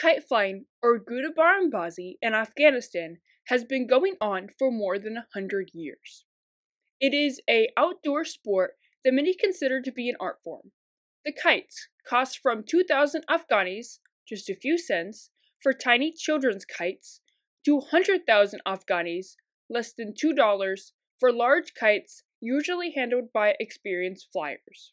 kite flying, or Gulbaranbazi, in Afghanistan has been going on for more than a hundred years. It is a outdoor sport that many consider to be an art form. The kites cost from 2,000 Afghanis, just a few cents, for tiny children's kites, to 100,000 Afghanis, less than $2, for large kites usually handled by experienced flyers.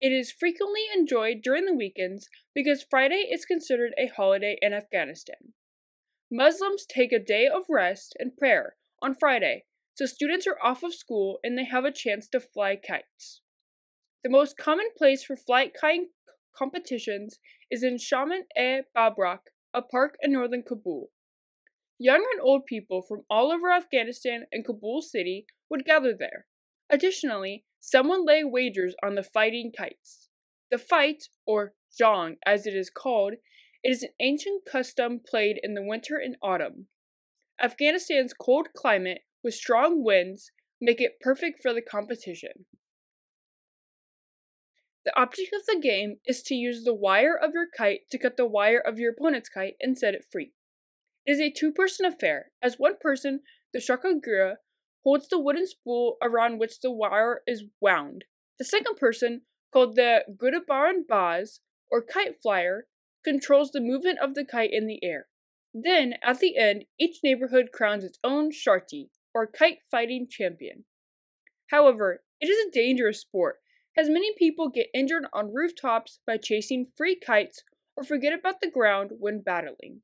It is frequently enjoyed during the weekends because Friday is considered a holiday in Afghanistan. Muslims take a day of rest and prayer on Friday, so students are off of school and they have a chance to fly kites. The most common place for flight kite competitions is in Chaman e Babrak, a park in northern Kabul. Young and old people from all over Afghanistan and Kabul city would gather there. Additionally, someone lay wagers on the fighting kites. The fight, or jong as it is called, is an ancient custom played in the winter and autumn. Afghanistan's cold climate with strong winds make it perfect for the competition. The object of the game is to use the wire of your kite to cut the wire of your opponent's kite and set it free. It is a two person affair, as one person, the shakagira, holds the wooden spool around which the wire is wound. The second person, called the Gulbaranbaz, or kite flyer, controls the movement of the kite in the air. Then, at the end, each neighborhood crowns its own sharti, or kite fighting champion. However, it is a dangerous sport, as many people get injured on rooftops by chasing free kites or forget about the ground when battling.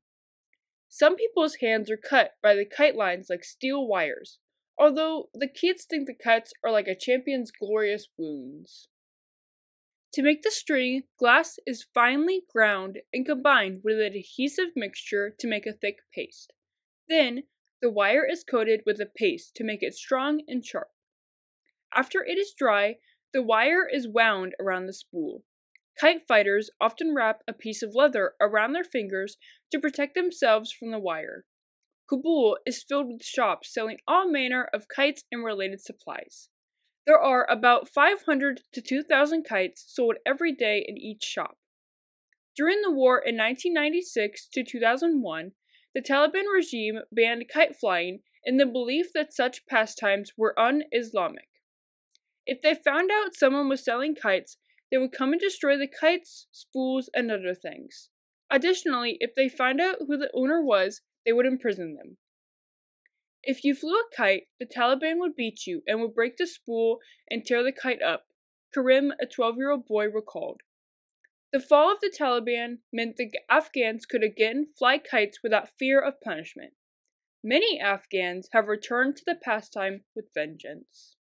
Some people's hands are cut by the kite lines like steel wires, although the kids think the cuts are like a champion's glorious wounds. To make the string, glass is finely ground and combined with an adhesive mixture to make a thick paste. Then, the wire is coated with a paste to make it strong and sharp. After it is dry, the wire is wound around the spool. Kite fighters often wrap a piece of leather around their fingers to protect themselves from the wire. Kabul is filled with shops selling all manner of kites and related supplies. There are about 500 to 2,000 kites sold every day in each shop. During the war in 1996 to 2001, the Taliban regime banned kite flying in the belief that such pastimes were un Islamic. If they found out someone was selling kites, they would come and destroy the kites, spools, and other things. Additionally, if they found out who the owner was, they would imprison them. If you flew a kite, the Taliban would beat you and would break the spool and tear the kite up, Karim, a 12 year old boy, recalled. The fall of the Taliban meant the Afghans could again fly kites without fear of punishment. Many Afghans have returned to the pastime with vengeance.